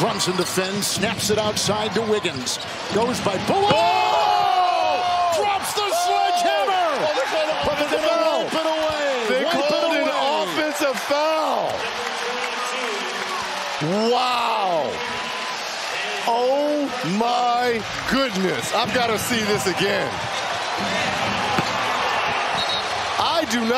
Brunson defends, snaps it outside to Wiggins. Goes by Bullock. Oh! Drops the sledgehammer. Oh, they called but they're going to foul. wipe it away. They Wipe called it an offensive foul. Wow. Oh my goodness. I've got to see this again. I do not.